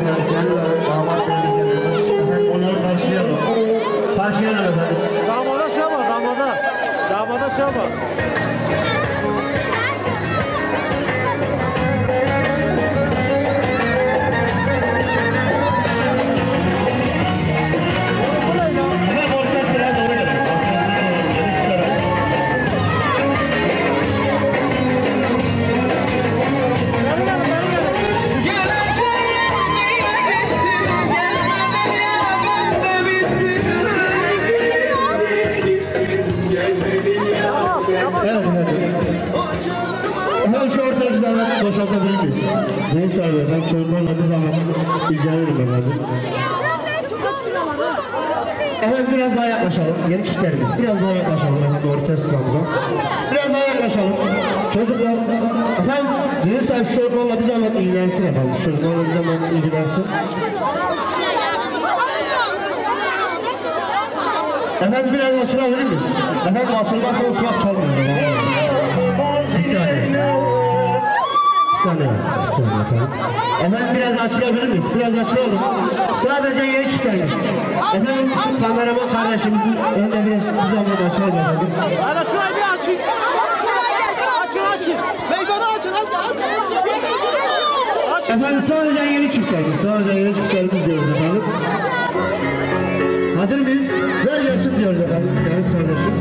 prensler ve damat prensler Efendim onları Damada şey var damada. Damada şey var. neyse abi efendim çocuklarla bir zaman ilgilenirim efendim. Evet biraz daha yaklaşalım yeni kişilerimiz. Biraz daha yaklaşalım efendim doğru test sıramıza. Biraz daha yaklaşalım. Çocuklar efendim düğün sahibi çocuklarla bir zaman ilgilensin efendim. Çocuklarla bir zaman ilgilensin. Efendim biraz açılabilir miyiz? Efendim açılmazsanız bak çalmıyor. Efendim. Biraz açılabilir miyiz? Biraz açılalım. Sadece yeni çıkarmış. Efendim şu kameraman kardeşimizin önünde biraz bir zaman açalım efendim. Hadi şurayı bir açın. Açın açın. Meydanı açın. Efendim sadece yeni çiftlerimiz. Sadece yeni çiftlerimiz diyoruz efendim. Hazır mıyız? Ver gelsin diyoruz efendim. Deniz kardeşim.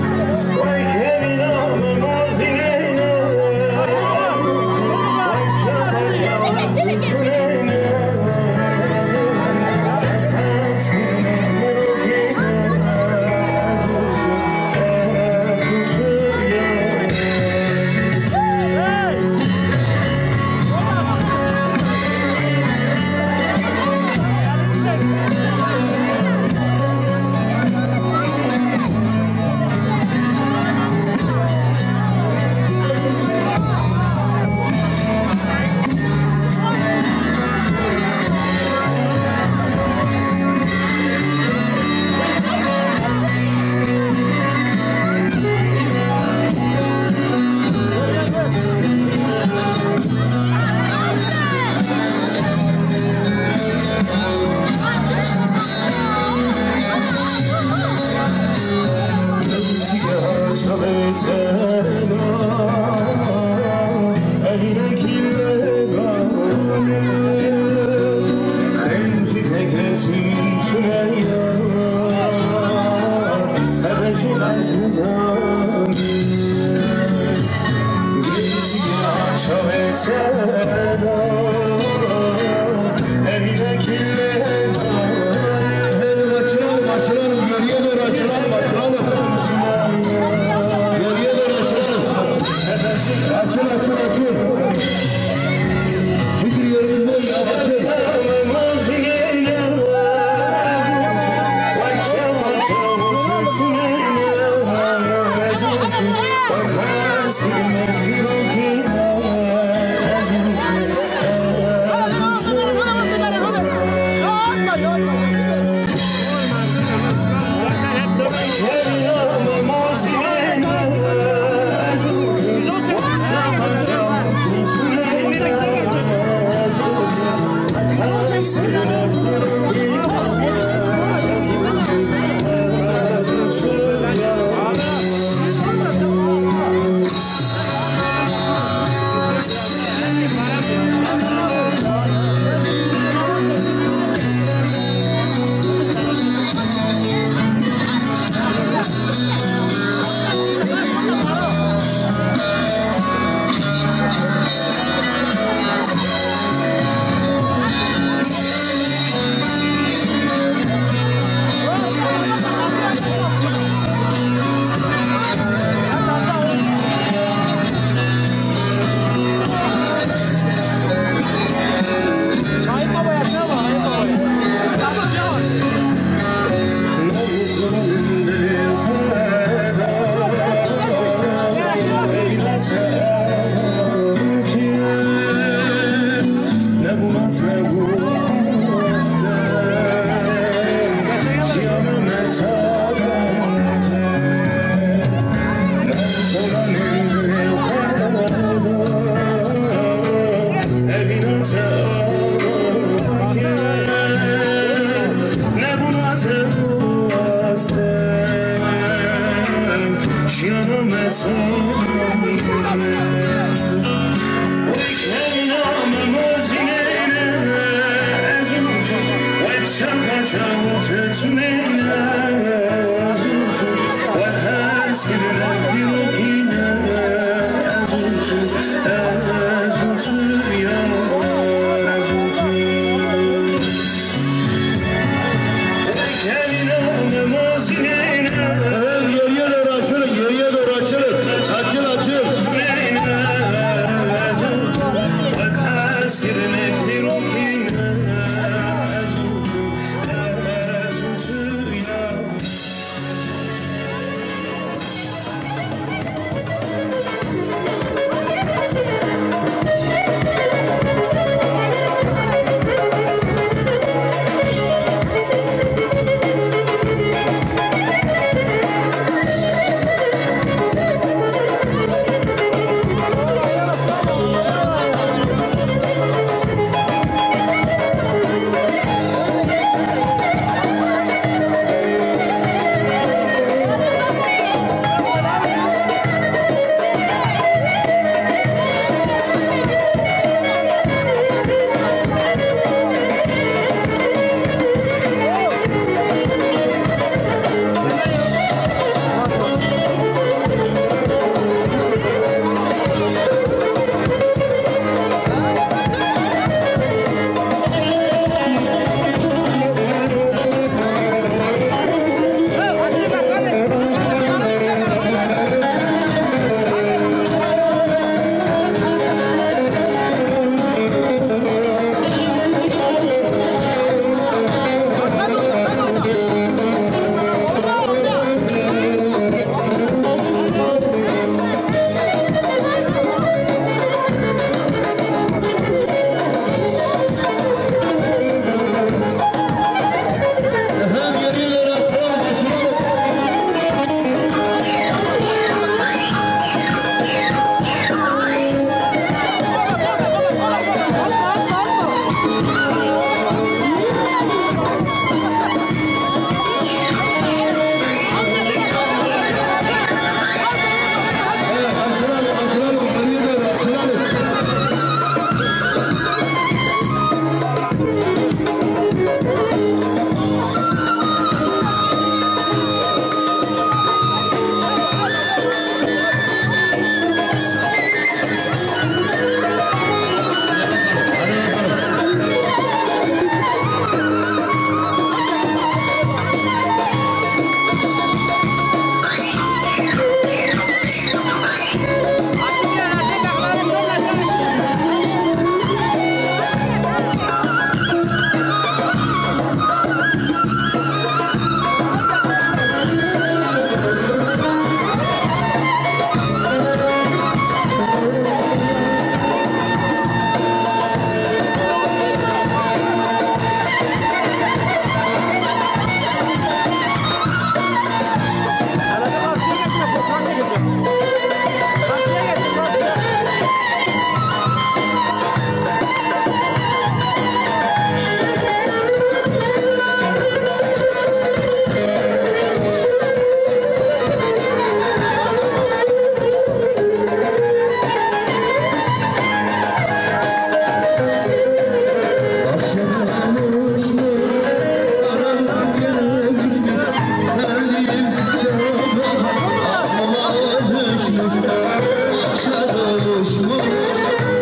sarhoş mu?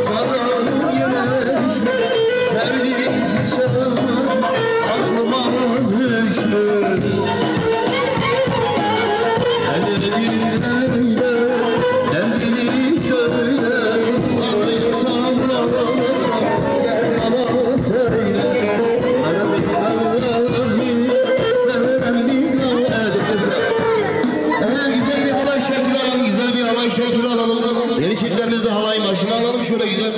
Saralım güneş mi? Sevdiğim çalma aklıma düşmüş 出了一个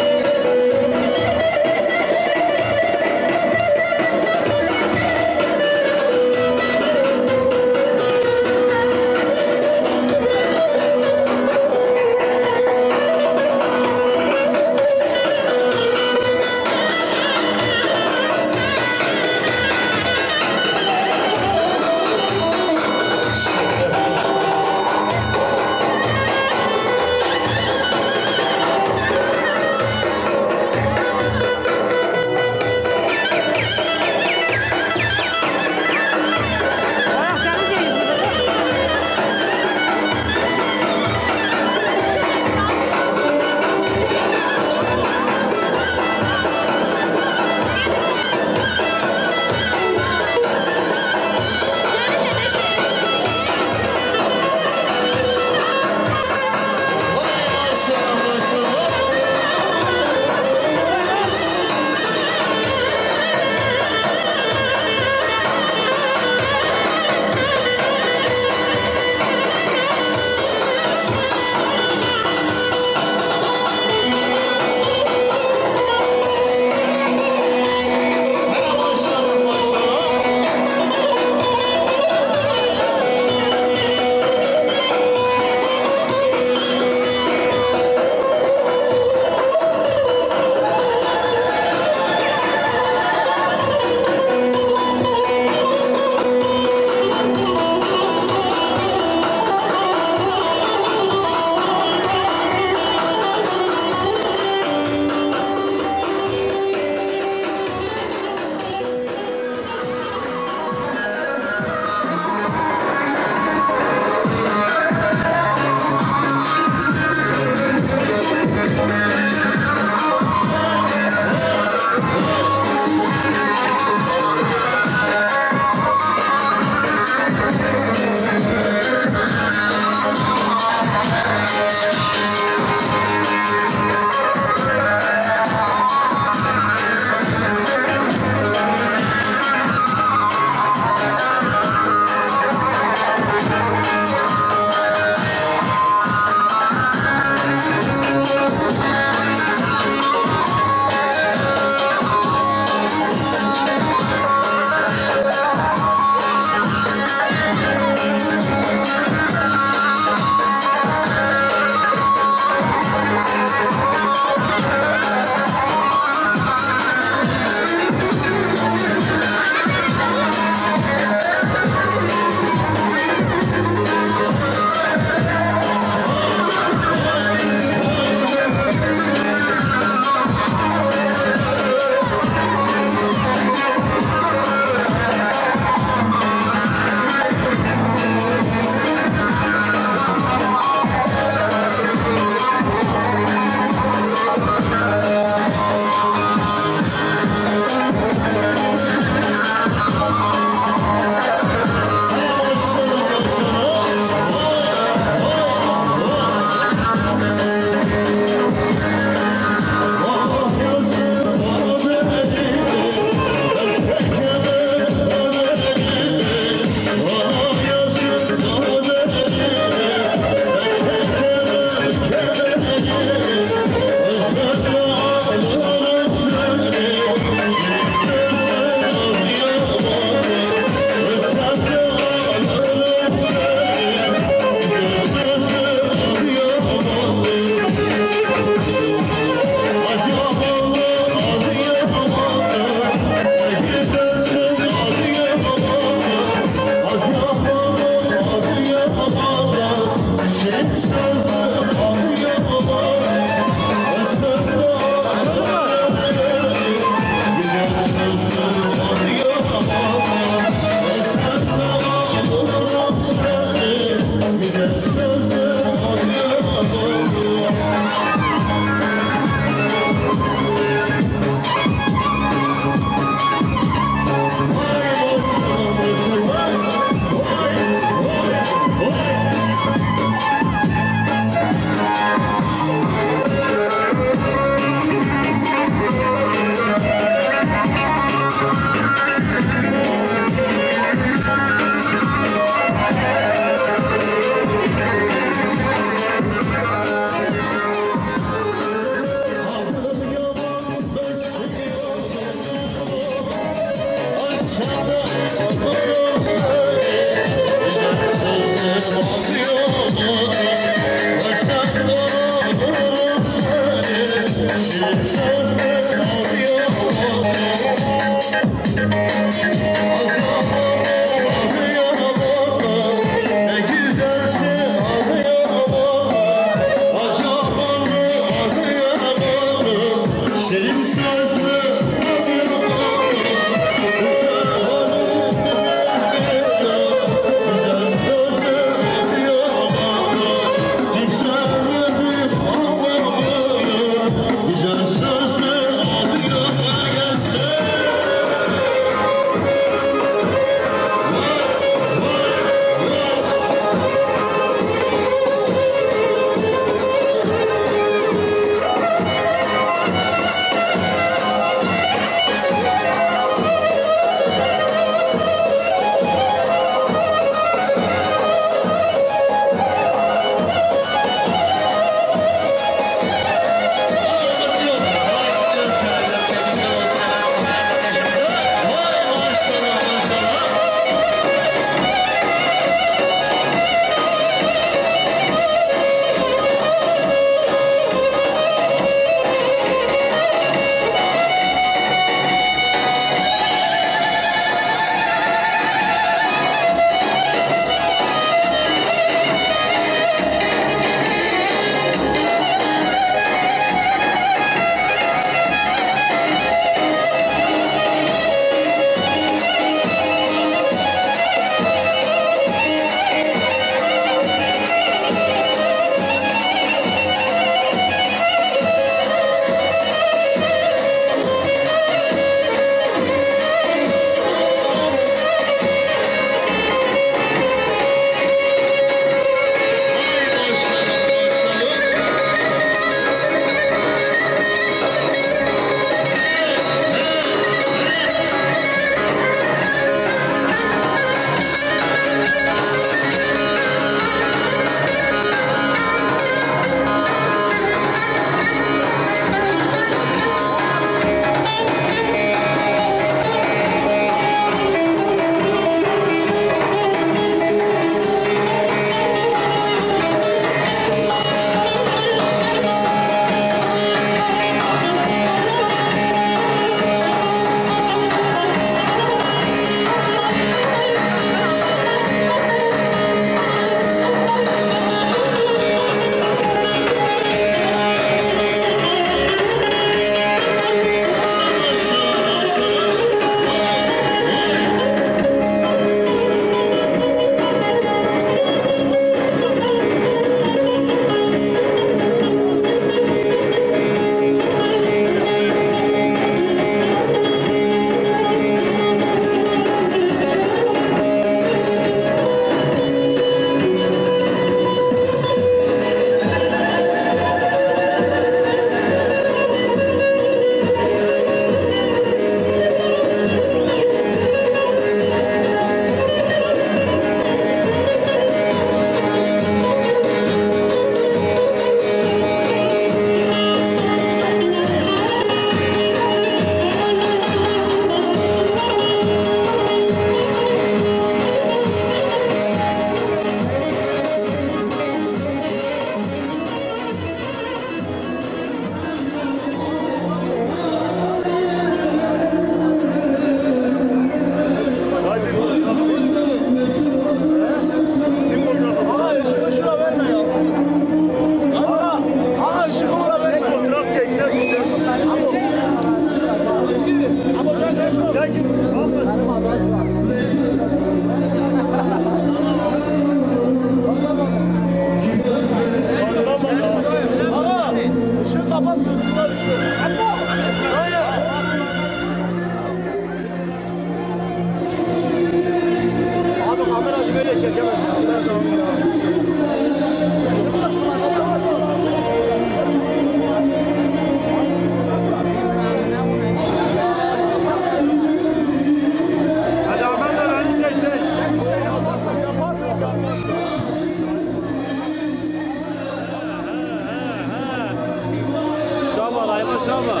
Mustafa.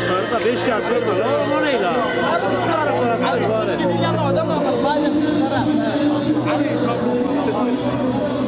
Çıkarıp da 5 kağıt não lan ama neyle? Abi a gente var. Abi 3 gibi geldi adam ama. Hadi. Hadi.